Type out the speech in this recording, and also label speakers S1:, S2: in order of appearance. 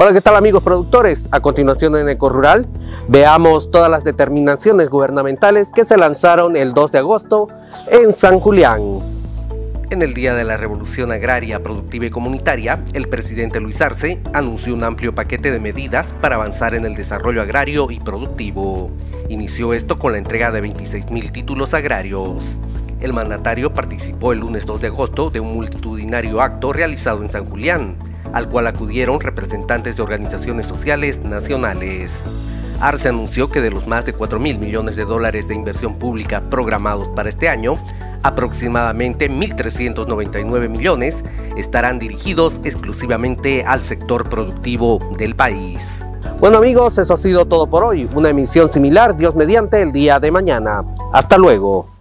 S1: Hola, ¿qué tal amigos productores? A continuación en Eco Rural, veamos todas las determinaciones gubernamentales que se lanzaron el 2 de agosto en San Julián. En el Día de la Revolución Agraria, Productiva y Comunitaria, el presidente Luis Arce anunció un amplio paquete de medidas para avanzar en el desarrollo agrario y productivo. Inició esto con la entrega de 26.000 títulos agrarios. El mandatario participó el lunes 2 de agosto de un multitudinario acto realizado en San Julián, al cual acudieron representantes de organizaciones sociales nacionales. Arce anunció que de los más de 4 mil millones de dólares de inversión pública programados para este año, aproximadamente 1.399 millones estarán dirigidos exclusivamente al sector productivo del país. Bueno amigos, eso ha sido todo por hoy. Una emisión similar, Dios mediante, el día de mañana. Hasta luego.